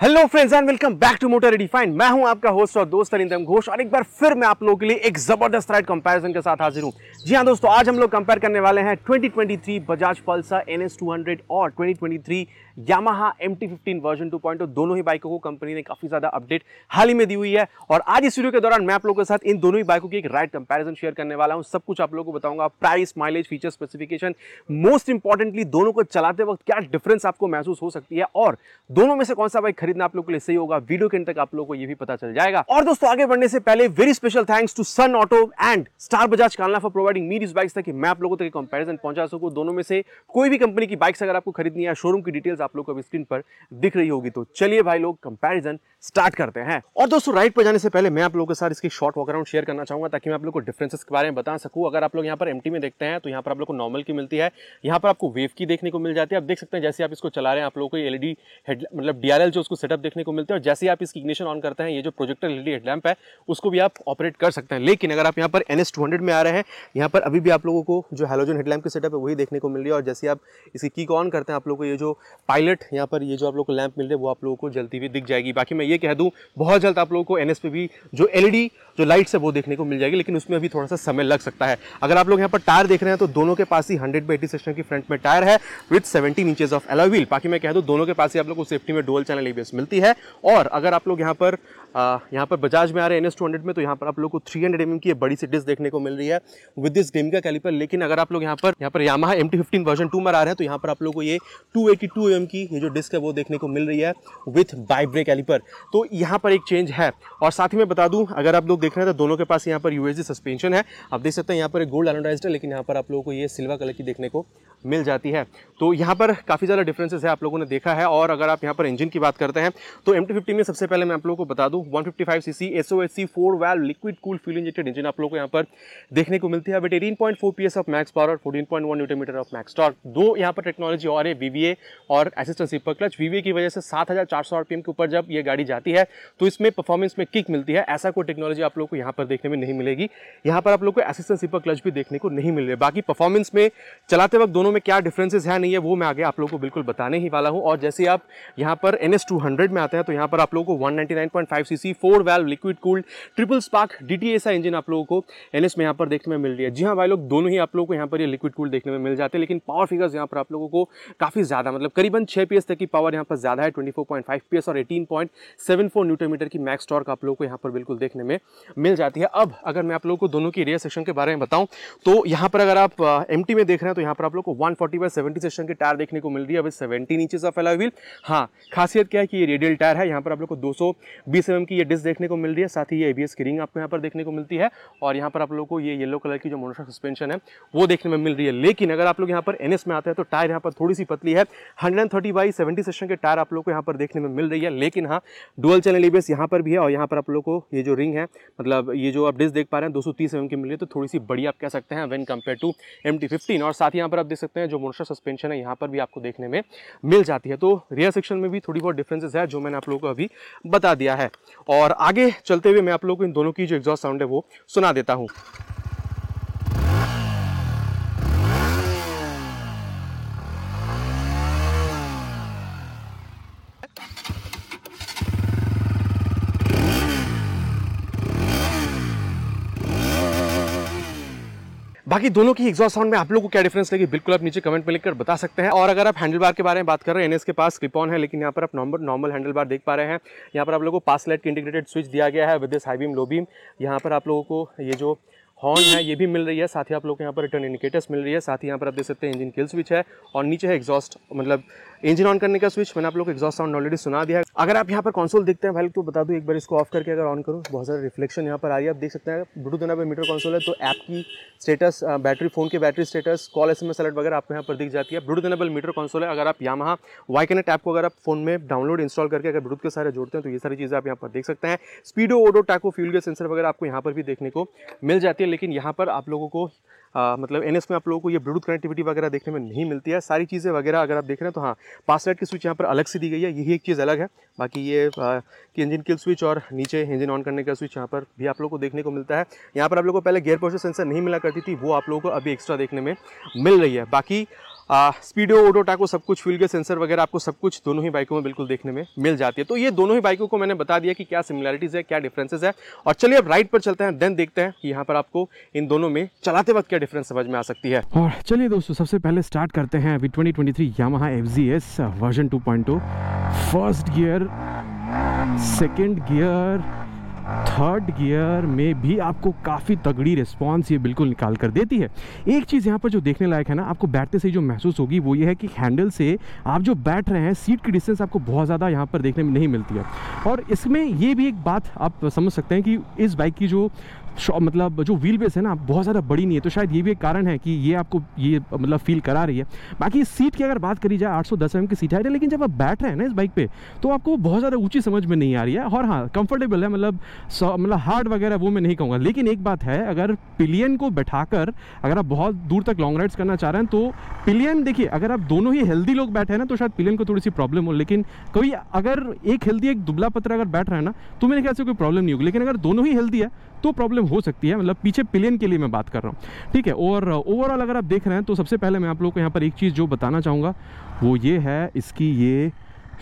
Hello friends and welcome back to motor redefined मैं हूँ आपका होस्ट और दोस्त अरिंदम घोष, और एक बार फिर मैं आप लोगों के लिए एक ज़बरदस्त राइड कंपैरिजन के साथ हाजिर हूँ। जी हाँ, दोस्तों, आज हम लोग कंपेयर करने वाले हैं 2023 बजाज पल्सर NS200 और 2023 यामाहा MT15 वर्जन 2.0 दोनों ही बाइकों को कंपनी ने काफ़ी ज़्यादा अपडेट हाल ही में दी हुई है। और आज इस वीडियो के दौरान मैं आप लोगों के साथ इन दोनों ही बाइकों की एक राइड कंपैरिजन शेयर करने वाला हूँ। सब कुछ आप लोगों को बताऊँगा। Price mileage feature specification most importantly दोनों को चलाते वक्त क्या डिफरेंस आपको महसूस हो सकती है? और दोनों में से कौन सा बाइक खरीदना आप लोग के लिए सही होगा। वीडियो के अंत तक आप लोगों को ये भी पता चल जाएगा। और दोस्तों, आगे बढ़ने से पहले very special thanks to Sun Auto and Star Bajaj Kalna for providing me this bikes ताकि मैं आप लोगों तक कंपैरिजन पहुँचा सकूँ। दोनों में से कोई भी कंपनी की बाइक्स अगर आपको खरीदनी है शोरूम की डिटेल्स आप लोग को स्क्रीन पर दिख रही होगी। तो चलिए भाई लोग कंपैरिजन स्टार्ट करते हैं। और दोस्तों राइट पर जाने से पहले मैं आप लोगों के साथ इसकी शॉर्ट वॉक अराउंड शेयर करना चाहूँगा ताकि मैं आप लोग को डिफरेंसेस के बारे में बता सकूँ। अगर आप लोग यहाँ पर एमटी में देखते हैं तो यहाँ पर आप लोग को नॉर्मल की मिलती है। यहाँ पर आपको वेव की देखने को मिल जाती है। आप देख सकते हैं, जैसे आप इसको चला रहे हैं, आप लोगों को एलईडी हेड मतलब डीआरएल जो उसको सेटअप देखने को मिलते हैं और जैसे ही आप इसकी इग्निशन ऑन करते हैं, ये जो प्रोजेक्टर एलईडी हेडलैम्प है, उसको भी आप ऑपरेट कर सकते हैं। लेकिन अगर आप यहाँ पर एन एस टू हंड्रेड में आ रहे हैं, यहाँ पर अभी भी आप लोगों को जो हेलोजन हेडलैम्प की सेटअप है, वही देखने को मिल रही है और जैसे आप इसकी की ऑन करते हैं, आप लोग को ये जो पायलट यहाँ पर, ये जो आप लोग को लैंप मिल रहे हैं, वो आप लोगों को जलती हुई दिख जाएगी। बाकी मैं ये कह दूँ, बहुत जल्द आप लोगों को NS पे भी जो एल जो लाइट्स है, वो देखने को मिल जाएगी, लेकिन उसमें अभी थोड़ा सा समय लग सकता है। अगर आप लोग यहाँ पर टायर देख रहे हैं तो दोनों के पास ही हंड्रेड बाई एटी सेक्शन की फ्रंट में टायर है with seventeen inches of alloy wheel बाकी मैं कह दूँ, दोनों के पास ही आप लोग को सेफ्टी में डोल चैनल एबीएस मिलती है। और अगर आप लोग यहाँ पर यहाँ पर बजाज में आ रहे हैं एन एस टू हंड्रेड में तो यहाँ पर आप लोग को थ्री हंड्रेड mm की बड़ी सी डिस्क देखने को मिल रही है विद दिस गेम का कैलिपर लेकिन अगर आप लोग यहाँ पर यहाँ पर Yamaha M T fifteen version two में आ रहे हैं तो यहाँ पर आप लोग को ये टू एटी टू एम की ये जो डिस्क है, वो देखने को मिल रही है विथ बाई ब्रेक कैलिपर तो यहाँ पर एक चेंज है। और साथ ही मैं बता दूँ, अगर आप लोग देख रहे हैं तो दोनों के पास यहाँ पर यूएसडी सस्पेंशन है। आप देख सकते हैं, यहाँ पर गोल्ड एलोडाइज है, लेकिन यहाँ पर आप लोगों को ये सिल्वर कलर की देखने को मिल जाती है। तो यहाँ पर काफ़ी ज़्यादा डिफरेंसेस है आप लोगों ने देखा है और अगर आप यहाँ पर इंजन की बात करते हैं तो एम में सबसे पहले मैं आप लोगों को बता दूँ one fifty five C C S O S C four valve liquid cool fuel injected engine आप लोगों को यहाँ पर देखने को मिलती है। But eighteen point four P S of max power fourteen point one newton metre of max torque दो यहाँ पर टेक्नोलॉजी और है वीवीए और असिस्टेंट सिपर क्लच वीवीए की वजह से सात हज़ार चार सौ के ऊपर जब ये गाड़ी जाती है तो इसमें परफॉर्मेंस में किक मिलती है। ऐसा कोई टेक्नोलॉजी आप लोग को यहाँ पर देखने में नहीं मिलेगी। यहाँ पर आप लोग को असिस्टेंट सिपर क्लच भी देखने को नहीं मिल रही बाकी परफॉर्मेंस में चलाते वक्त दोनों में क्या डिफरेंसेस है नहीं है, वो मैं आगे आप लोगों को बिल्कुल बताने ही वाला हूँ। और जैसे आप यहाँ पर एन एस में आते हैं तो यहाँ पर आप लोगों को one ninety nine point five C C four valve liquid cooled triple spark D T engine आप लोगों को एन एस में यहाँ पर देखने में मिल रही है। जी हाँ भाई लोग, दोनों ही आप लोगों को यहाँ पर ये लिक्विड कूल देखने में मिल जाते हैं, लेकिन पावर फिगर्स यहाँ पर आप लोगों को काफ़ी ज़्यादा मतलब करीबन छः पी तक की पावर यहाँ पर ज़्यादा है twenty four point five P और eighteen point seven four newton metre की मैक्स टॉर्क आप लोगों को यहाँ पर बिल्कुल देखने में मिल जाती है। अब अगर मैं आप लोगों को दोनों की रेयर सेक्शन के बारे में बताऊँ तो यहाँ पर अगर आप एमटी में देख रहे हैं तो यहाँ पर आप लोग को one forty by seventy section की टायर देखने को मिल रही है। With seventeen inches of alloy wheel. हाँ खासियत क्या है कि ये रेडियल टायर है। यहाँ पर आप लोग को दो सौ बीस एम की ये डिस्क देखने को मिल रही है। साथ ही ये एबीएस की रिंग आपको यहाँ पर देखने को मिलती है। और यहाँ पर आप लोग को ये येलो कलर की जो मोनोशा सस्पेंशन है, वो देखने में मिल रही है। लेकिन अगर आप लोग यहाँ पर एन एस में आते हैं तो टायर यहाँ पर थोड़ी सी पतली है। Hundred and thirty by seventy section के टायर आप लोग को यहाँ पर देखने में मिल रही है। लेकिन हाँ डुअल चैनल एबीएस यहाँ पर भी है। और यहाँ पर आप लोग को ये जो रिंग है मतलब ये जो आप डिस्क देख पा रहे हैं, दो सौ तीस एम की मिल रही है। तो थोड़ी सी बड़ी आप कह सकते हैं when compare to M T fifteen और साथ ही यहाँ पर आप देख हैं, जो मोशर सस्पेंशन है, यहाँ पर भी आपको देखने में मिल जाती है। तो रियर सेक्शन में भी थोड़ी बहुत डिफ्रेंसेज है, जो मैंने आप लोगों को अभी बता दिया है। और आगे चलते हुए मैं आप लोगों को इन दोनों की जो एग्जॉस्ट साउंड है, वो सुना देता हूँ। बाकी दोनों की एग्जॉस्ट साउंड में आप लोगों को क्या डिफरेंस लगी, बिल्कुल आप नीचे कमेंट में लिखकर बता सकते हैं। और अगर आप हैंडल बार के बारे में बात कर रहे हैं एनएस के पास क्लिप ऑन है, लेकिन यहाँ पर आप नॉर्मल नॉर्मल हैंडल बार देख पा रहे हैं। यहाँ पर आप लोगों को पास लाइट की इंटीग्रेटेड स्विच दिया गया है with this high beam low beam यहाँ पर आप लोगों को ये जो हॉर्न है, ये भी मिल रही है। साथ ही आप लोग को यहाँ पर रिटर्न इंडिकेटर्स मिल रही है। साथ ही यहाँ पर आप देख सकते हैं इंजन किल स्विच है। और नीचे है एग्जॉस्ट मतलब इंजन ऑन करने का स्विच मैंने आप लोग को एग्जॉस्ट साउंड ऑलरेडी सुना दिया है। अगर आप यहाँ पर कॉन्सोल देखते हैं, भाई तो बता दूँ, एक बार इसको ऑफ़ करके अगर ऑन करूँ, बहुत सारा रिफ्लेक्शन यहाँ पर आ रही है। आप देख सकते हैं ब्लूटूथ पर मीटर कॉन्सोल है तो ऐप की स्टेटस बैटरी फ़ोन की battery status call S M वगैरह आपको यहाँ पर दिख जाती है। ब्लूटूथ एनेबल मीटर कॉन्सोल है, अगर आप यहाँ वाई कनेक्ट ऐप को अगर आप फ़ोन में डाउनलोड इंस्टॉल करके अगर ब्लूटूथ के सारे जोड़ते हैं तो ये सारी चीज़ें आप यहाँ पर देख सकते हैं। स्पीडो ओडो टैको फ्यूल के सेंसर वगैरह आपको यहाँ पर भी देखने को मिल जाती है, लेकिन यहाँ पर आप लोगों को आ, मतलब एनएस में आप लोगों को ये ब्लूटूथ कनेक्टिविटी वगैरह देखने में नहीं मिलती है। सारी चीज़ें वगैरह अगर आप देख रहे हैं तो हाँ पासवर्ड की स्विच यहाँ पर अलग से दी गई है। यही एक चीज़ अलग है। बाकी ये कि इंजन किल स्विच और नीचे इंजन ऑन करने का स्विच यहाँ पर भी आप लोग को देखने को मिलता है। यहाँ पर आप लोग को पहले गेयर पोस्टर सेंसर नहीं मिला करती थी वो आप लोगों को अभी एक्स्ट्रा देखने में मिल रही है। बाकी स्पीडो ऑटो टाको सब कुछ फ्यूल के सेंसर वगैरह आपको सब कुछ दोनों ही बाइकों में बिल्कुल देखने में मिल जाती है। तो ये दोनों ही बाइकों को मैंने बता दिया कि क्या सिमिलैरिटीज़ है, क्या डिफरेंसेज है। और चलिए अब राइट पर चलते हैं देन देखते हैं कि यहाँ पर आपको इन दोनों में चलाते वक्त क्या डिफरेंस समझ में आ सकती है। और चलिए दोस्तों, सबसे पहले स्टार्ट करते हैं अभी 2023 Yamaha F G S version 2.0 first gear second gear third gear में भी आपको काफ़ी तगड़ी रिस्पॉन्स ये बिल्कुल निकाल कर देती है। एक चीज़ यहाँ पर जो देखने लायक है ना, आपको बैठते से जो महसूस होगी वो ये है कि हैंडल से आप जो बैठ रहे हैं सीट की डिस्टेंस आपको बहुत ज़्यादा यहाँ पर देखने में नहीं मिलती है। और इसमें ये भी एक बात आप समझ सकते हैं कि इस बाइक की जो मतलब जो व्हील बेस है ना, बहुत ज़्यादा बड़ी नहीं है। तो शायद ये भी एक कारण है कि ये आपको ये मतलब फील करा रही है। बाकी सीट की अगर बात करी जाए, आठ सौ की सीट है, लेकिन जब आप बैठ रहे हैं ना इस बाइक पे तो आपको बहुत ज़्यादा ऊँची समझ में नहीं आ रही है। और हाँ कंफर्टेबल है मतलब मतलब हार्ड वगैरह वो मैं नहीं कहूँगा। लेकिन एक बात है, अगर पिलियन को बैठाकर अगर आप बहुत दूर तक लॉन्ग राइड्स करना चाह रहे हैं तो पिलियन देखिए, अगर आप दोनों ही हेल्दी लोग बैठे हैं ना तो शायद पिलियन को थोड़ी सी प्रॉब्लम हो। लेकिन कोई अगर एक हेल्दी एक दुबला पत्र अगर बैठ रहा है ना तो मेरे ख्याल से कोई प्रॉब्लम नहीं होगी। लेकिन अगर दोनों ही हेल्दी है तो प्रॉब्लम हो सकती है मतलब पीछे पिलियन के लिए मैं बात कर रहा हूँ। ठीक है, और ओवरऑल अगर आप देख रहे हैं तो सबसे पहले मैं आप लोग को यहाँ पर एक चीज़ जो बताना चाहूँगा, वो ये है, इसकी ये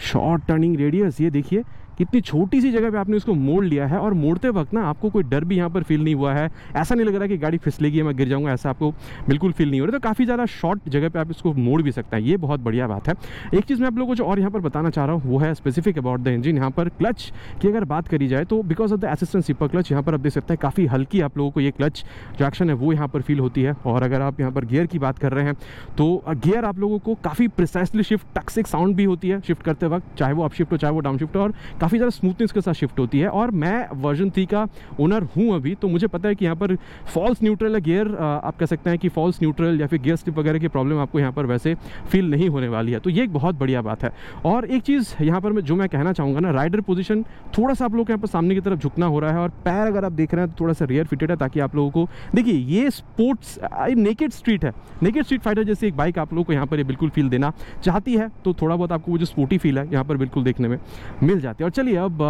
शॉर्ट टर्निंग रेडियस ये देखिए कितनी छोटी सी जगह पे आपने उसको मोड़ लिया है और मोड़ते वक्त ना आपको कोई डर भी यहाँ पर फील नहीं हुआ है। ऐसा नहीं लग रहा कि गाड़ी फिसलेगी, मैं गिर जाऊँगा, ऐसा आपको बिल्कुल फील नहीं हो रहा। तो काफ़ी ज़्यादा शॉर्ट जगह पर आप इसको मोड़ भी सकते हैं। ये बहुत बढ़िया बात है। एक चीज़ मैं आप लोगों को जो और यहाँ पर बताना चाह रहा हूँ, वो है स्पेसिफिक अबाउट द इंजिन यहाँ पर क्लच की अगर बात करी जाए तो because of the assistant slipper clutch यहाँ पर आप देख सकते हैं काफ़ी हल्की आप लोगों को ये क्लच जो एक्शन है, वो यहाँ पर फील होती है। और अगर आप यहाँ पर गियर की बात कर रहे हैं तो गियर आप लोगों को काफ़ी प्रिसाइसली शिफ्ट टक्सिक साउंड भी होती है शिफ्ट करते वक्त, चाहे वो अप शिफ्ट हो, चाहे वो डाउन शिफ्ट हो। और काफ़ी ज़्यादा स्मूथनेस के साथ शिफ्ट होती है और मैं वर्जन थ्री का ओनर हूँ अभी तो मुझे पता है कि यहाँ पर फॉल्स न्यूट्रल या गियर आप कह सकते हैं कि फॉल्स न्यूट्रल या फिर गियर स्लिप वगैरह की प्रॉब्लम आपको यहाँ पर वैसे फील नहीं होने वाली है। तो ये एक बहुत बढ़िया बात है। और एक चीज़ यहाँ पर मैं, जो मैं कहना चाहूँगा ना राइडर पोजिशन थोड़ा सा आप लोग यहाँ पर सामने की तरफ़ झुकना हो रहा है और पैर अगर आप देख रहे हैं तो थोड़ा सा रेयर फिटेड है ताकि आप लोगों को, देखिए ये स्पोर्ट्स नेकेड स्ट्रीट है। नेकेड स्ट्रीट फाइटर जैसे एक बाइक आप लोगों को यहाँ पर बिल्कुल फील देना चाहती है तो थोड़ा बहुत आपको वो जो स्पोर्टी फील है, यहाँ पर बिल्कुल देखने में मिल जाती है। और चलिए, अब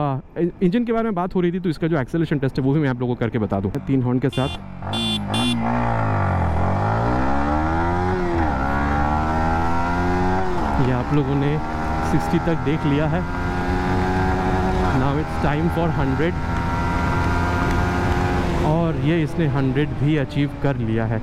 इंजन के बारे में बात हो रही थी तो इसका जो एक्सेलेशन टेस्ट है, वो भी मैं आप लोगों को करके बता दूँ। तीन हॉर्न के साथ। ये आप लोगों ने 60 तक देख लिया है। नाउ इट्स टाइम फॉर 100 और ये इसने 100 भी अचीव कर लिया है।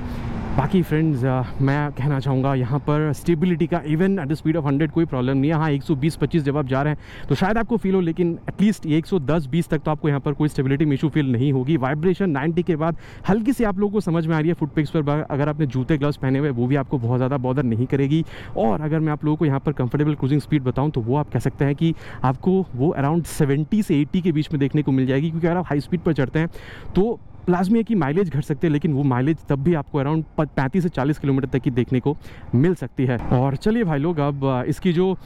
बाकी फ्रेंड्स मैं कहना चाहूँगा यहाँ पर स्टेबिलिटी का even at the speed of 100 कोई प्रॉब्लम नहीं है। हाँ 120-25 जब आप जा रहे हैं तो शायद आपको फील हो, लेकिन एटलीस्ट एक 110-20 तक तो आपको यहाँ पर कोई स्टेबिलिटी में इशू फील नहीं होगी। वाइब्रेशन 90 के बाद हल्की से आप लोगों को समझ में आ रही है फुट पिक्स पर। अगर आपने जूते ग्लव्स पहने हुए, वो भी आपको बहुत ज़्यादा बॉदर नहीं करेगी। और अगर मैं आप लोगों को यहाँ पर कंफर्टेबल क्रूजिंग स्पीड बताऊँ तो वो आप कह सकते हैं कि आपको वो अराउंड सेवेंटी से एट्टी के बीच में देखने को मिल जाएगी, क्योंकि अगर आप हाई स्पीड पर चढ़ते हैं तो प्लाज्मिया की माइलेज घट सकती है, लेकिन वो माइलेज तब भी आपको अराउंड पैंतीस से चालीस किलोमीटर तक की देखने को मिल सकती है। और चलिए भाई लोग, अब इसकी जो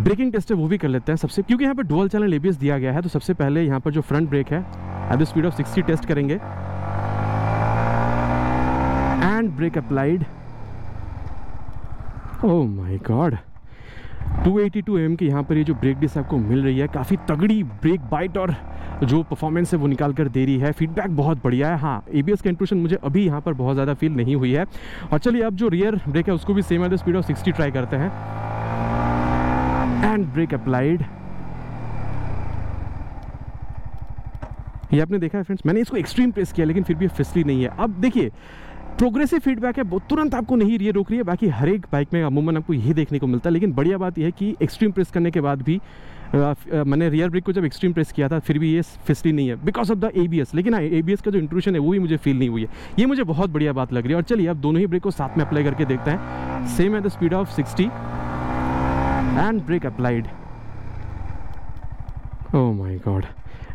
ब्रेकिंग टेस्ट है, वो भी कर लेते हैं सबसे, क्योंकि यहाँ पर डुअल चैनल एबीएस दिया गया है तो सबसे पहले यहाँ पर जो फ्रंट ब्रेक है at the speed of sixty test करेंगे। And brake applied oh my god 282 M की यहाँ पर ये जो ब्रेक डिस आपको मिल रही है, काफ़ी तगड़ी ब्रेक बाइट और जो परफॉर्मेंस है वो निकाल कर दे रही है। फीडबैक बहुत बढ़िया है। हाँ ए बी एस का इंट्रूशन मुझे अभी यहाँ पर बहुत ज़्यादा फील नहीं हुई है। और चलिए, अब जो रियर ब्रेक है, उसको भी same at the speed of sixty try करते हैं। एंड ब्रेक अप्लाइड ये आपने देखा है फ्रेंड्स मैंने इसको एक्सट्रीम प्रेस किया, लेकिन फिर भी फिसली नहीं है। अब देखिए प्रोग्रेसिव फीडबैक है तुरंत आपको नहीं ये रोक रही है। बाकी हर एक बाइक में अमूमन आपको यही देखने को मिलता है। लेकिन बढ़िया बात यह है कि एक्सट्रीम प्रेस करने के बाद भी मैंने रियर ब्रेक को जब एक्सट्रीम प्रेस किया था, फिर भी ये फिसली नहीं है। Because of the A B S लेकिन हाँ ए का जो इंट्रूशन है, वो भी मुझे फील नहीं हुई है। ये मुझे बहुत बढ़िया बात लग रही है। और चलिए, अब दोनों ही ब्रेक को साथ में अप्लाई करके देखते हैं। Same at the speed of sixty and brake applied oh my god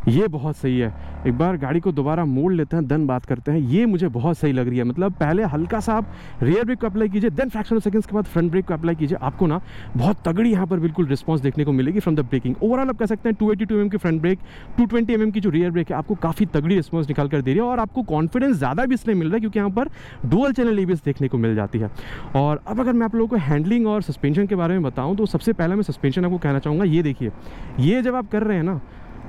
ये बहुत सही है। एक बार गाड़ी को दोबारा मोड़ लेते हैं देन बात करते हैं। ये मुझे बहुत सही लग रही है। मतलब पहले हल्का सा आप रेयर ब्रेक को अप्लाई कीजिए देन फ्रैक्शन सेकंड्स के बाद फ्रंट ब्रेक को अप्लाई कीजिए। आपको ना बहुत तगड़ी यहाँ पर बिल्कुल रिस्पॉन्स देखने को मिलेगी फ्रॉम द ब्रेकिंग ओवरऑल आप कह सकते हैं टू एटी टू एम की front brake two twenty M की जो रियर ब्रेक है, आपको काफ़ी तगड़ी रिस्पॉन्स निकाल कर दे रही है और आपको कॉन्फिडेंस ज़्यादा भी इसलिए मिल रहा है क्योंकि यहाँ पर डुअल चैनल एबीएस देखने को मिल जाती है। और अब अगर मैं आप लोगों को हैंडलिंग और सस्पेंशन के बारे में बताऊँ तो सबसे पहले मैं सस्पेंशन आपको कहना चाहूँगा, ये देखिए। ये जब आप कर रहे हैं ना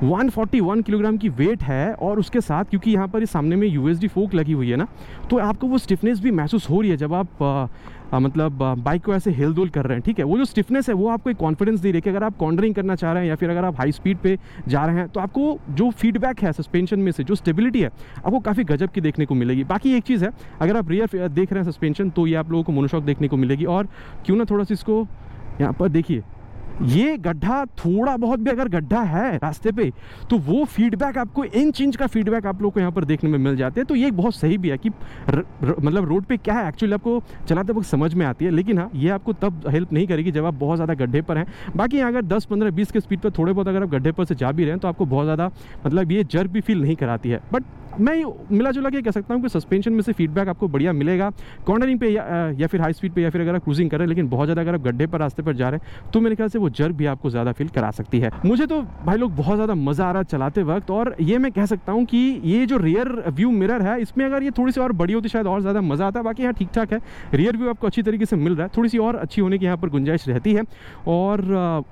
141 किलोग्राम की वेट है और उसके साथ क्योंकि यहाँ पर इस सामने में यू फोक लगी हुई है ना तो आपको वो स्टिफनेस भी महसूस हो रही है जब आप आ, आ, मतलब बाइक को ऐसे हिल डुल कर रहे हैं ठीक है? वो जो स्टिफनेस है वो आपको एक कॉन्फिडेंस दे रही है कि अगर आप कॉर्नरिंग करना चाह रहे हैं या फिर अगर आप हाई स्पीड पे जा रहे हैं तो आपको जो फीडबैक है सस्पेंशन में से जो स्टेबिलिटी है आपको काफ़ी गजब की देखने को मिलेगी। बाकी एक चीज़ है अगर आप रियर देख रहे हैं सस्पेंशन तो ये आप लोगों को मोनोशॉक देखने को मिलेगी और क्यों ना थोड़ा सा इसको यहाँ पर देखिए। ये गड्ढा थोड़ा बहुत भी अगर गड्ढा है रास्ते पे तो वो फीडबैक आपको इंच इंच का फीडबैक आप लोग को यहाँ पर देखने में मिल जाते हैं। तो ये बहुत सही भी है कि मतलब रोड पे क्या है एक्चुअली आपको चलाते वक्त समझ में आती है, लेकिन हाँ ये आपको तब हेल्प नहीं करेगी जब आप बहुत ज़्यादा गड्ढे पर हैं। बाकी अगर दस, पंद्रह, बीस के स्पीड पर थोड़े बहुत अगर आप गड्ढे पर से जा भी रहे हैं तो आपको बहुत ज़्यादा मतलब ये जर्क भी फील नहीं कराती है। बट मैं मिला जुला के कह सकता हूँ कि सस्पेंशन में से फीडबैक आपको बढ़िया मिलेगा। कॉर्नरिंग पे या, या फिर हाई स्पीड पे या फिर अगर आप क्रूजिंग कर रहे हैं लेकिन बहुत ज़्यादा अगर आप गड्ढे पर रास्ते पर जा रहे हैं तो मेरे ख्याल से वो जर्क भी आपको ज़्यादा फील करा सकती है। मुझे तो भाई लोग बहुत ज़्यादा मज़ा आ रहा चलाते वक्त और ये मैं कह सकता हूँ कि ये जो रियर व्यू मिरर है इसमें अगर ये थोड़ी सी और बड़ी होती शायद और ज़्यादा मज़ा आता। बाकी यहाँ ठीक ठाक है। रियर व्यू आपको अच्छी तरीके से मिल रहा है। थोड़ी सी और अच्छी होने की यहाँ पर गुंजाइश रहती है। और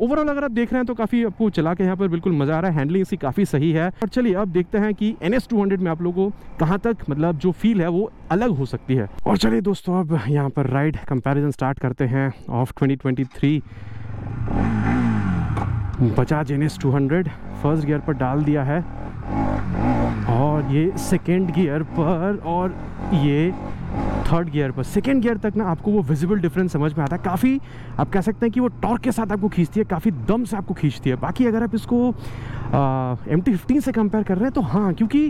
ओवरऑल अगर आप देख रहे हैं तो काफ़ी आपको चला के यहाँ पर बिल्कुल मज़ा आ रहा है। हैंडलिंग इसकी काफ़ी सही है। और चलिए अब देखते हैं कि एन एस में आप लोगों को कहाँ तक मतलब जो फील है वो अलग हो सकती है। और चलिए दोस्तों, अब यहाँ पर राइड कंपैरिजन स्टार्ट करते हैं of 2023 Bajaj N S two first gear पर डाल दिया है। और ये सेकेंड गियर पर, और ये थर्ड गियर पर। सेकेंड गियर तक ना आपको वो विजिबल डिफरेंस समझ में आता है। काफ़ी, आप कह सकते हैं कि वो टॉर्क के साथ आपको खींचती है, काफ़ी दम से आपको खींचती है। बाकी अगर आप इसको एम टी फिफ्टीन से कंपेयर कर रहे हैं तो हाँ क्योंकि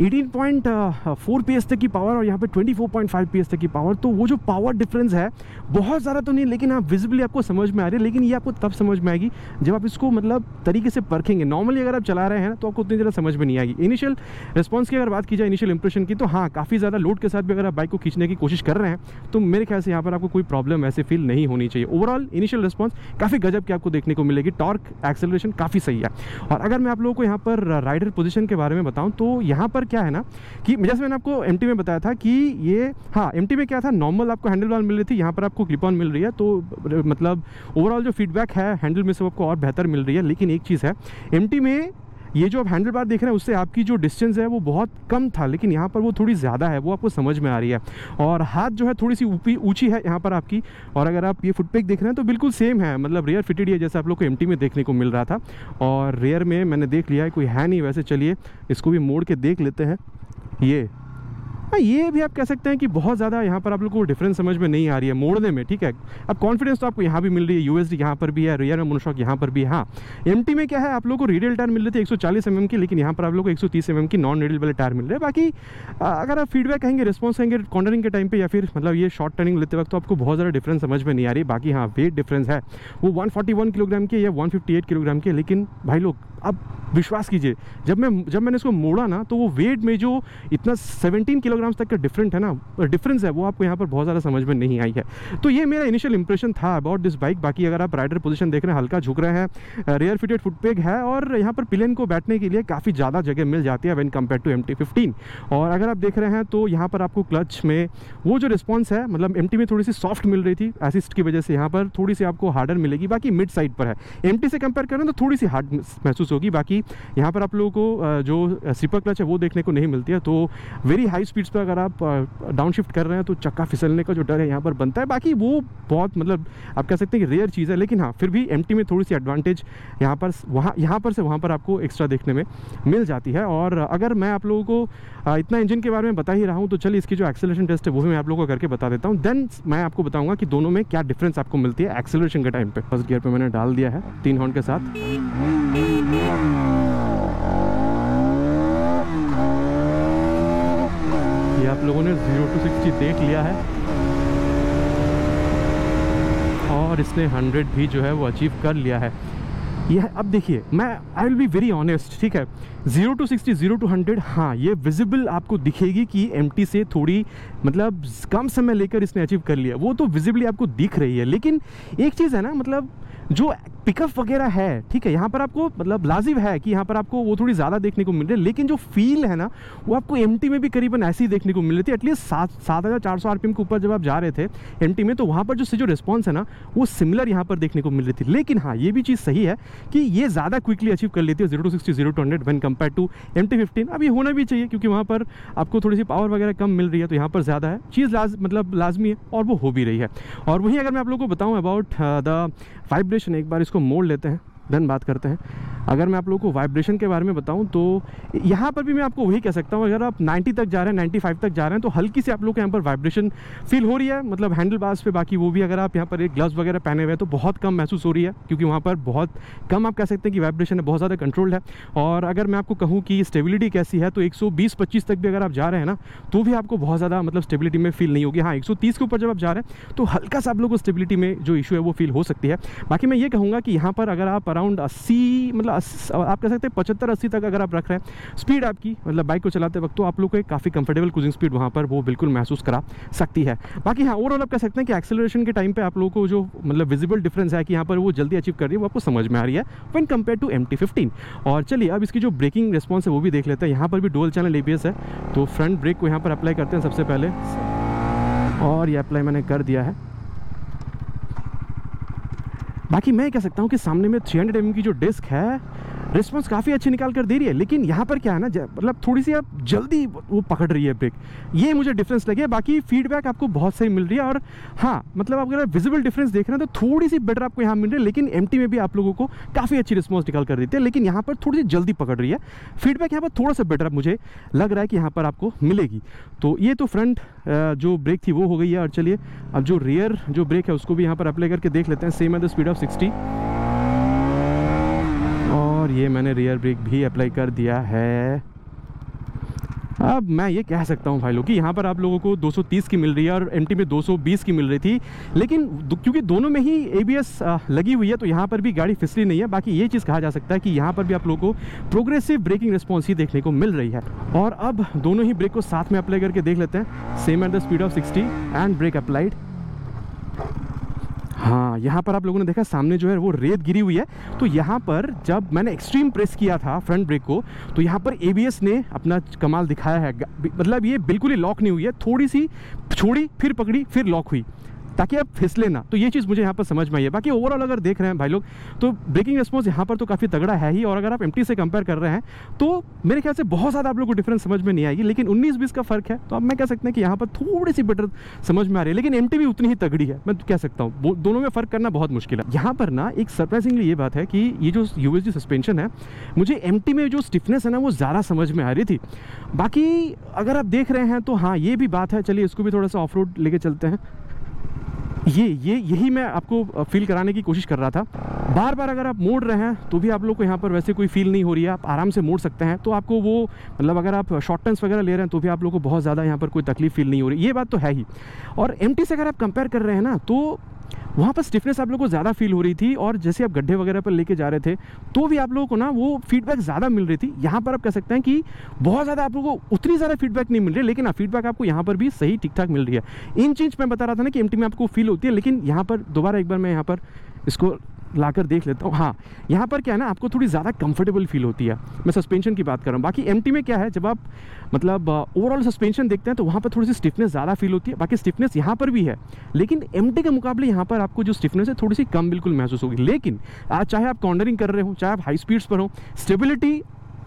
eighteen point four P S तक की पावर और यहाँ पे twenty four point five P S तक की पावर तो वो जो पावर डिफरेंस है, बहुत ज़्यादा तो नहीं, लेकिन हाँ विजिबली आपको समझ में आ रही है, लेकिन ये आपको तब समझ में आएगी जब आप इसको मतलब तरीके से परखेंगे। नॉर्मली अगर आप चला रहे हैं तो आपको उतनी ज़्यादा समझ में नहीं आएगी। इनिशियल रिस्पॉन्स की अगर बात की जाए इनिशियल इंप्रेशन की तो हाँ काफ़ी ज़्यादा लोड के साथ भी अगर आप बाइक को खींचने की कोशिश कर रहे हैं तो मेरे ख्याल से यहाँ पर आपको कोई प्रॉब्लम ऐसे फील नहीं होनी चाहिए। ओवरऑल इनिशियल रिस्पॉन्स काफ़ी गजब की आपको देखने को मिलेगी। टॉर्क एक्सेलरेशन काफ़ी सही है। और अगर मैं आप लोगों को यहाँ पर राइडर पोजीशन के बारे में बताऊँ तो यहाँ पर क्या है ना कि जैसे मैंने आपको एमटी में बताया था कि ये हाँ एमटी में क्या था? नॉर्मल आपको हैंडल वाल मिल रही थी, यहाँ पर आपको क्लिप ऑन मिल रही है तो मतलब ओवरऑल जो फीडबैक है हैंडल में से आपको और बेहतर मिल रही है, लेकिन एक चीज़ है एमटी में ये जो आप हैंडल बार देख रहे हैं, उससे आपकी जो डिस्टेंस है, वो बहुत कम था, लेकिन यहाँ पर वो थोड़ी ज़्यादा है, वो आपको समझ में आ रही है। और हाथ जो है थोड़ी सी ऊपी, ऊँची है यहाँ पर आपकी, और अगर आप ये फुटपेक देख रहे हैं तो बिल्कुल सेम है मतलब रेयर फिटेड है जैसे आप लोग को एमटी में देखने को मिल रहा था। और रेयर में मैंने देख लिया है, कोई है नहीं, वैसे चलिए, इसको भी मोड़ के देख लेते हैं। ये हाँ ये भी आप कह सकते हैं कि बहुत ज़्यादा यहाँ पर आप लोग को डिफरेंस समझ में नहीं आ रही है मोड़ने में, ठीक है? अब कॉन्फिडेंस तो आपको यहाँ भी मिल रही है यूएसडी यहाँ पर भी है रियर में मोनोशॉक यहाँ पर भी है एमटी में क्या है, आप लोग को रीडल टायर मिल रही थी एक सौ mm की, लेकिन यहाँ पर आप लोग को एक सौ mm की नॉन रीडल वाले टायर मिल रहे हैं। बाकी अगर आप फीडबैक कहेंगे रिस्पॉन्स कहेंगे कॉर्नरिंग के टाइम पर या फिर मतलब ये शॉर्ट टर्निंग लेते वक्त तो आपको बहुत ज़्यादा डिफरेंस समझ में नहीं आ रही। बाकी हाँ वेट डिफरेंस है। वो वन किलोग्राम के या वन किलोग्राम के लेकिन भाई लोग, अब विश्वास कीजिए, जब मैं, जब मैंने इसको मोड़ा ना तो वो वेट में जो इतना 17 किलोग्राम्स तक का डिफरेंट है ना? डिफरेंस है, वो आपको यहाँ पर बहुत ज़्यादा समझ में नहीं आई है। तो ये मेरा इनिशियल इंप्रेशन था अबाउट दिस बाइक बाकी अगर आप राइडर पोजीशन देख रहे हैं, हल्का झुक रहे हैं रेयर फिटेड फुटपेग है और यहाँ पर पिलेन को बैठने के लिए काफ़ी ज़्यादा जगह मिल जाती है वैन कंपेयर टू एम और अगर आप देख रहे हैं तो यहाँ पर आपको क्लच में वो जो रिस्पॉन्स है मतलब एमटी में थोड़ी सी सॉफ्ट मिल रही थी असिस्ट की वजह से यहाँ पर थोड़ी सी आपको हार्डर मिलेगी। बाकी मिड साइड पर है। एम से कंपेयर करें तो थोड़ी सी हार्ड महसूस होगी। बाकी यहाँ पर आप लोगों को जो स्लीपर क्लच है, वो देखने को नहीं मिलती है। तो वेरी हाई स्पीड्स पर अगर आप डाउन शिफ्ट कर रहे हैं तो चक्का फिसलने का जो डर है यहाँ पर बनता है। बाकी वो बहुत मतलब आप कह सकते हैं कि रेयर चीज़ है, लेकिन हाँ फिर भी एमटी में थोड़ी सी एडवांटेज यहाँ पर, वहाँ, यहाँ पर से वहाँ पर आपको एक्स्ट्रा देखने में मिल जाती है। और अगर मैं आप लोगों को इतना इंजन के बारे में बता ही रहा हूँ तो चलिए इसकी जो एक्सेलेशन टेस्ट है, वो भी मैं आप लोगों को करके बता देता हूँ। देन मैं आपको बताऊँगा कि दोनों में क्या डिफरेंस आपको मिलती है एक्सेलेशन के टाइम पे। फ़र्स्ट गियर पर मैंने डाल दिया है, तीन हॉर्न के साथ। आप लोगों ने ज़ीरो टू सिक्सटी देख लिया है। और इसने हंड्रेड भी जो है वो अचीव कर लिया है। यह, अब देखिए, मैं I will be very honest ठीक है? Zero to sixty zero to hundred हाँ ये विजिबल आपको दिखेगी कि MT से थोड़ी मतलब कम समय लेकर इसने अचीव कर लिया। वो तो विजिबली आपको दिख रही है, लेकिन एक चीज़ है ना मतलब जो पिकअप वगैरह है, ठीक है? यहाँ पर आपको मतलब लाजिम है कि यहाँ पर आपको वो थोड़ी ज़्यादा देखने को मिल रही है, लेकिन जो फील है ना, वो आपको एमटी में भी करीबन ऐसी ही देखने को मिल रही थी एटलीस्ट सात सात हज़ार चार सौ आरपीएम के ऊपर जब आप जा रहे थे एमटी में तो वहाँ पर जो जो रिस्पॉन्स है ना, वो सिमिलर यहाँ पर देखने को मिल रही थी। लेकिन हाँ ये भी चीज़ सही है कि ये ज़्यादा क्विकली अचीव कर लेती है zero to sixty zero to hundred when compare to M T fifteen अब ये होना भी चाहिए, क्योंकि वहाँ पर आपको थोड़ी सी पावर वगैरह कम मिल रही है तो यहाँ पर ज़्यादा है। चीज़ लाज मतलब लाजमी है और वो हो भी रही है। और वहीं अगर मैं आप लोगों को बताऊँ अबाउट द वाइब्रेशन एक बार इसको मोड़ लेते हैं देन बात करते हैं। अगर मैं आप लोगों को वाइब्रेशन के बारे में बताऊँ तो यहाँ पर भी मैं आपको वही कह सकता हूँ, अगर आप 90 तक जा रहे हैं 95 तक जा रहे हैं तो हल्की से आप लोग को यहाँ पर वाइब्रेशन फील हो रही है। मतलब हैंडल बास पे बाकी वो भी अगर आप यहाँ पर एक ग्लव्स वगैरह पहने हुए हैं तो बहुत कम महसूस हो रही है, क्योंकि वहाँ पर बहुत कम आप कह सकते हैं कि वाइब्रेशन है, बहुत ज़्यादा कंट्रोल्ड है। और अगर मैं आपको कहूँ कि स्टेबिलिटी कैसी है तो एक सौ तक भी अगर आप जा रहे हैं ना तो भी आपको बहुत ज़्यादा मतलब स्टेबिलिटी में फील नहीं होगी। हाँ एक सौ तीस के ऊपर जब आप जा रहे हैं तो हल्का सा आप लोग को स्टेबिलिटी में जो इशू है वो फील हो सकती है। बाकी मैं ये कहूँगा कि यहाँ पर अगर आप अराउंड अस्सी मतलब आप कह सकते हैं पचहत्तर अस्सी तक अगर आप रख रहे हैं स्पीड आपकी मतलब बाइक को चलाते वक्त तो आप लोग को एक काफ़ी कंफर्टेबल क्रूजिंग स्पीड वहाँ पर वो बिल्कुल महसूस करा सकती है। बाकी हाँ ओवरऑल आप कह सकते हैं कि एक्सेलरेशन के टाइम पर आप लोगों को जो मतलब विजिबल डिफरेंस है कि यहाँ पर वो जल्दी अचीव कर रही है, वो आपको समझ में आ रही है वन कंपेयर टू एम और चलिए, अब इसकी जो ब्रेकिंग रिस्पॉन्स है वो भी देख लेते हैं। यहाँ पर भी डोल चैनल ए है तो फ्रंट ब्रेक को यहाँ पर अप्लाई करते हैं सबसे पहले। और ये अप्लाई मैंने कर दिया है। बाकी मैं कह सकता हूँ कि सामने में 300 हंड्रेड की जो डिस्क है रिस्पॉन्स काफ़ी अच्छी निकाल कर दे रही है, लेकिन यहाँ पर क्या है ना मतलब थोड़ी सी आप जल्दी वो पकड़ रही है ब्रेक ये मुझे डिफरेंस लगे, बाकी फीडबैक आपको बहुत सही मिल रही है और हाँ मतलब आप अगर विजिबल डिफरेंस देख रहे हैं तो थोड़ी सी बेटर आपको यहाँ मिल रही है, लेकिन एमटी में भी आप लोगों को काफ़ी अच्छी रिस्पॉन्स निकाल कर देती है, लेकिन यहाँ पर थोड़ी सी जल्दी पकड़ रही है। फीडबैक यहाँ पर थोड़ा सा बेटर मुझे लग रहा है कि यहाँ पर आपको मिलेगी। तो ये तो फ्रंट जो ब्रेक थी वो हो गई है, और चलिए अब जो रियर जो ब्रेक है, उसको भी यहाँ पर अप्लाई करके देख लेते हैं सेम है द स्पीड ऑफ़ सिक्सटी और ये मैंने रियर ब्रेक भी अप्लाई कर दिया है। अब मैं ये कह सकता हूँ भाई लोग कि यहाँ पर आप लोगों को 230 की मिल रही है और MT में 220 की मिल रही थी। लेकिन क्योंकि दोनों में ही एबीएस लगी हुई है तो यहाँ पर भी गाड़ी फिसली नहीं है। बाकी ये चीज़ कहा जा सकता है कि यहाँ पर भी आप लोगों को प्रोग्रेसिव ब्रेकिंग रिस्पॉन्स ही देखने को मिल रही है। और अब दोनों ही ब्रेक को साथ में अप्लाई करके देख लेते हैं। Same at the speed of sixty and brake applied हाँ यहाँ पर आप लोगों ने देखा सामने जो है वो रेत गिरी हुई है। तो यहाँ पर जब मैंने एक्सट्रीम प्रेस किया था फ्रंट ब्रेक को तो यहाँ पर एबीएस ने अपना कमाल दिखाया है। मतलब ये बिल्कुल ही लॉक नहीं हुई है। थोड़ी सी छोड़ी, फिर पकड़ी, फिर लॉक हुई। ताकि आप फिसले ना। तो ये चीज़ मुझे यहाँ पर समझ में आई है। बाकी ओवरऑल अगर देख रहे हैं भाई लोग तो ब्रेकिंग रिस्पॉन्स यहाँ पर तो काफ़ी तगड़ा है ही, और अगर आप एमटी से कंपेयर कर रहे हैं तो मेरे ख्याल से बहुत ज़्यादा आप लोग को डिफरेंस समझ में नहीं आएगी, लेकिन उन्नीस बीस का फ़र्क है तो अब मैं कह सकते हैं कि यहाँ पर थोड़ी सी बेटर समझ में आ रही है। लेकिन एमटी भी उतनी ही तगड़ी है, मैं कह सकता हूँ। दोनों में फ़र्क करना बहुत मुश्किल है। यहाँ पर ना एक सरप्राइजिंगली ये बात है कि ये जो यू सस्पेंशन है, मुझे एमटी में जो स्टिफनेस है ना, वो ज़्यादा समझ में आ रही थी। बाकी अगर आप देख रहे हैं तो हाँ ये भी बात है। चलिए इसको भी थोड़ा सा ऑफ़ रोड लेके चलते हैं। ये ये, यही मैं आपको फील कराने की कोशिश कर रहा था। बार बार अगर आप मोड़ रहे हैं तो भी आप लोग को यहाँ पर वैसे कोई फील नहीं हो रही है। आप आराम से मोड़ सकते हैं। तो आपको वो मतलब अगर आप शॉर्ट टर्न्स वगैरह ले रहे हैं तो भी आप लोग को बहुत ज़्यादा यहाँ पर कोई तकलीफ़ फील नहीं हो रही। ये बात तो है ही। और एमटी से अगर आप कंपेयर कर रहे हैं ना तो वहाँ पर स्टिफनेस आप लोगों को ज़्यादा फील हो रही थी और जैसे आप गड्ढे वगैरह पर लेके जा रहे थे तो भी आप लोगों को ना वो फीडबैक ज़्यादा मिल रही थी। यहाँ पर आप कह सकते हैं कि बहुत ज़्यादा आप लोगों को उतनी ज़्यादा फीडबैक नहीं मिल रही, लेकिन हाँ फीडबैक आपको यहाँ पर भी सही ठीक ठाक मिल रही है। इन चीज़ मैं बता रहा था ना कि एमटी में आपको फील होती है, लेकिन यहाँ पर दोबारा एक बार मैं यहाँ पर इसको लाकर देख लेता हूँ। हाँ यहाँ पर क्या है ना, आपको थोड़ी ज़्यादा कंफर्टेबल फील होती है। मैं सस्पेंशन की बात कर रहा हूँ। बाकी एमटी में क्या है, जब आप मतलब ओवरऑल सस्पेंशन देखते हैं तो वहाँ पर थोड़ी सी स्टिफनेस ज़्यादा फील होती है। बाकी स्टिफनेस यहाँ पर भी है, लेकिन एमटी के मुकाबले यहाँ पर आपको जो स्टिफनेस है, थोड़ी सी कम बिल्कुल महसूस होगी। लेकिन, आज चाहे आप कॉन्डरिंग कर रहे हो, चाहे आप हाई स्पीड्स पर हो stability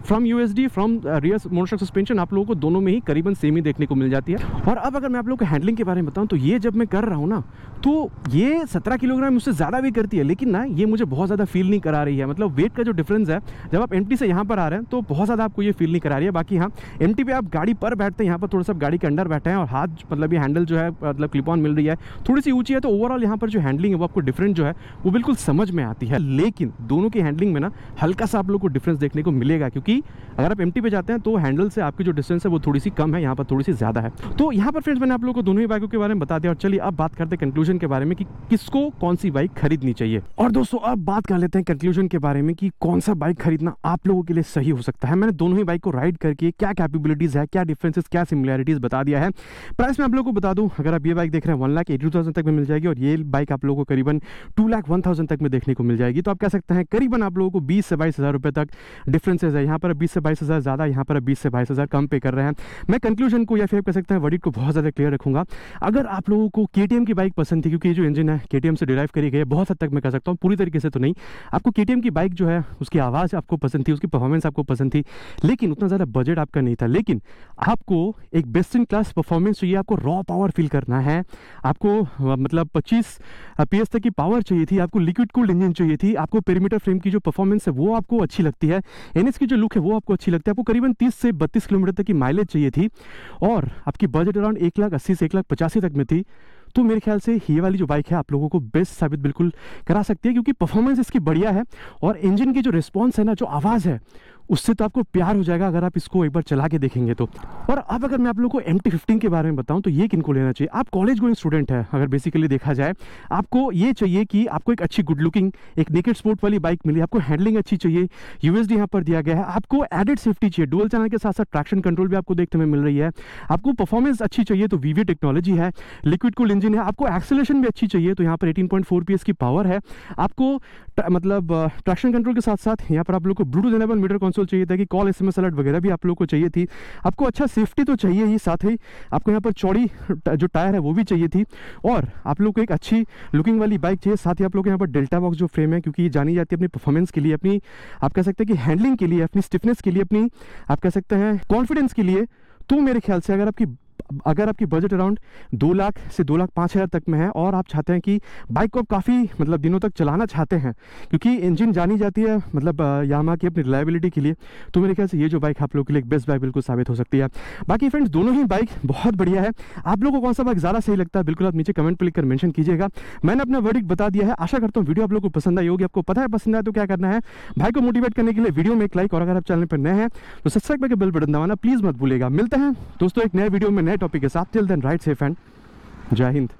from U S D from rear motor suspension आप लोगों को दोनों में ही करीबन सेम ही देखने को मिल जाती है। और अब अगर मैं आप लोगों को हैंडलिंग के बारे में बताऊँ तो ये जब मैं कर रहा हूँ ना तो ये सत्रह किलोग्राम उससे ज़्यादा भी करती है, लेकिन ना, ये मुझे बहुत ज़्यादा फील नहीं करा रही है। मतलब वेट का जो डिफरेंस है, जब आप MT से यहाँ पर आ रहे हैं तो बहुत ज़्यादा आपको ये फील नहीं करा रही है। बाकी हाँ एम पे आप गाड़ी पर बैठते हैं, यहाँ पर थोड़ा सा गाड़ी के अंडर बैठे हैं, और हाथ मतलब ये हैंडल जो है मतलब क्लिप ऑन मिल रही है। थोड़ी सी ऊँची है तो ओवरऑल यहाँ पर जो हैंडलिंग है, वो आपको डिफरेंट जो है, वो बिल्कुल समझ में आती है। लेकिन दोनों की हैंडलिंग में ना, हल्का सा आप लोग को डिफरेंस देखने को मिलेगा, क्योंकि अगर आप एमटी पे जाते हैं तो हैंडल से आपकी जो डिस्टेंस है, वो थोड़ी सी कम है, यहाँ पर थोड़ी सी ज़्यादा है। तो यहाँ पर फ्रेंड्स मैंने आप लोगों को दोनों ही बाइकों के बारे में बता दिया, और चलिए अब बात करते हैं कंक्लूजन के बारे में कि किसको कौन सी बाइक खरीदनी चाहिए। और दोस्तों, अब बात कर लेते हैं कंक्लूजन के बारे में कि कौन सा बाइक खरीदना आप लोगों के लिए सही हो सकता है। मैंने दोनों ही बाइक को राइड करके क्या कैपेबिलिटीज़ है, क्या डिफरेंसेस क्या सिमिलैरिटीज़ बता दिया है। प्राइस में आप लोगों को बता दूँ, अगर आप ये बाइक देख रहे हैं वन लाख एटी तक में मिल जाएगी, और ये बाइक आप लोगों को करीबन टू लाख वन तक में देखने को मिल जाएगी। तो आप कह सकते हैं, करीबन आप लोगों को बीस से बाईस तक डिफरेंसेज है। यहाँ पर बीस से बाईस हज़ार ज़्यादा, यहाँ पर बीस से बाईस हज़ार कम पे कर रहे हैं। मैं कंक्लूजन को या फिर कह सकते हैं वर्डिट को बहुत ज़्यादा क्लियर रखूँगा। अगर आप लोगों को के की बाइक पसंद थी, क्योंकि जो इंजन है KTM से डिराइव करी गई है, बहुत हद तक मैं कह सकता हूँ, पूरी तरीके से तो नहीं। आपको KTM की बाइक जो है, उसकी आवाज़ आपको पसंद थी, उसकी परफॉर्मेंस आपको पसंद थी, लेकिन उतना ज़्यादा बजट आपका नहीं था। लेकिन आपको एक बेस्ट इन क्लास परफॉर्मेंस चाहिए, आपको रॉ पावर फील करना है, आपको मतलब पच्चीस पी तक की पावर चाहिए थी, आपको लिक्विड कूल्ड इंजन चाहिए थी, आपको पेरीमीटर फ्रेम की जो परफॉर्मेंस है, वो आपको अच्छी लगती है। एनएस की जो लुक है, वो आपको अच्छी लगती है। आपको करीबन तीस से बत्तीस किलोमीटर तक की माइलेज चाहिए थी और आपकी बजट अराउंड एक लाख अस्सी से एक लाख पचासी तक में थी। तो मेरे ख्याल से ये वाली जो बाइक है, आप लोगों को बेस्ट साबित बिल्कुल करा सकती है क्योंकि परफॉर्मेंस इसकी बढ़िया है और इंजन की जो रिस्पॉन्स है ना, जो आवाज़ है उससे तो आपको प्यार हो जाएगा अगर आप इसको एक बार चला के देखेंगे तो। और अब अगर मैं आप लोगों को एम टी फिफ्टीन के बारे में बताऊँ तो ये किनको लेना चाहिए? आप कॉलेज गोइंग स्टूडेंट है, अगर बेसिकली देखा जाए, आपको ये चाहिए कि आपको एक अच्छी गुड लुकिंग एक नेकेड स्पोर्ट वाली बाइक मिली, आपको हैंडलिंग अच्छी चाहिए। यूएसडी यहाँ पर दिया गया है। आपको एडेड सेफ्टी चाहिए। डुअल चैनल के साथ साथ ट्रैक्शन कंट्रोल भी आपको देखने में मिल रही है। आपको परफॉर्मेंस अच्छी चाहिए तो वीवी टेक्नोलॉजी है। लिक्विड कूल इंजन है। आपको एक्सेलेशन भी अच्छी चाहिए तो यहाँ पर एटीन पॉइंट की पावर है। आपको मतलब ट्रैक्शन कंट्रोल के साथ साथ यहाँ पर आप लोग को ब्लूटूथ एनेबल मीटर कंसोल चाहिए था कि कॉल एस एम अलर्ट वगैरह भी आप लोग को चाहिए थी। आपको अच्छा सेफ्टी तो चाहिए ही, साथ ही आपको यहाँ पर चौड़ी जो टायर है वो भी चाहिए थी। और आप लोग को एक अच्छी लुकिंग वाली बाइक चाहिए, साथ ही आप लोग को यहाँ पर डेल्टा बॉक्स जो फ्रेम है, क्योंकि ये जानी जाती है अपनी परफॉर्मेंस के लिए, अपनी, आप कह सकते हैं कि हैंडलिंग के लिए, अपनी स्टिफनेस के लिए, अपनी, आप कह सकते हैं कॉन्फिडेंस के लिए। तो मेरे ख्याल से अगर आपकी अगर आपकी बजट अराउंड दो लाख से दो लाख पाँच हज़ार तक में है और आप चाहते हैं कि बाइक को आप काफ़ी मतलब दिनों तक चलाना चाहते हैं, क्योंकि इंजन जानी जाती है मतलब यामा की अपनी रिलायबिलिटी के लिए तो मेरे ख्याल से ये जो बाइक आप लोग के लिए एक बेस्ट बाइक बिल्कुल साबित हो सकती है। बाकी फ्रेंड्स दोनों ही बाइक बहुत बढ़िया है। आप लोगों को कौन सा बाइक ज़्यादा सही लगता है, बिल्कुल आप नीचे कमेंट पर लिखकर मैंशन कीजिएगा। मैंने अपना वर्डिक बता दिया है। आशा करता हूँ वीडियो आप लोग को पसंद आई होगी। आपको पता है पसंद आया तो क्या करना है? भाई को मोटिवेट करने के लिए वीडियो में एक लाइक और अगर आप चैनल पर नए हैं तो सब्सक्राइब करके बिल बटन दबाना प्लीज़ मत भूलेगा मिलते हैं दोस्तों एक नए वीडियो में नए टॉपिक के साथ till then ride safe and जय हिंद।